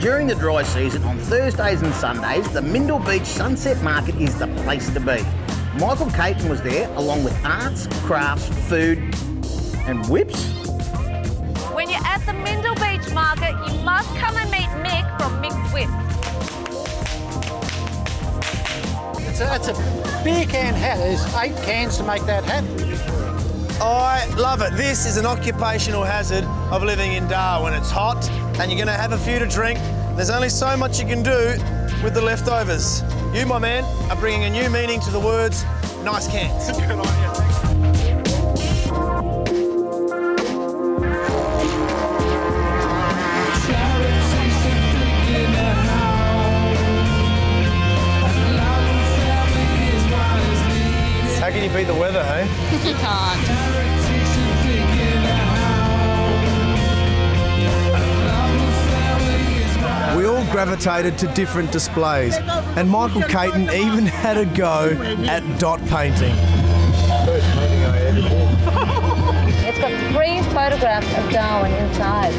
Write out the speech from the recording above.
During the dry season, on Thursdays and Sundays, the Mindil Beach Sunset Market is the place to be. Michael Caton was there, along with arts, crafts, food, and whips. When you're at the Mindil Beach Market, you must come and meet Mick from Mick's Whips. It's a, it's a beer can hat. There's eight cans to make that hat. I love it. This is an occupational hazard of living in Darwin. When it's hot and you're going to have a few to drink. There's only so much you can do with the leftovers. You, my man, are bringing a new meaning to the words nice cans. Good on you. How can you beat the weather, hey? You can't. Gravitated to different displays, and Michael Caton even had a go at dot painting. It's got three photographs of Darwin inside.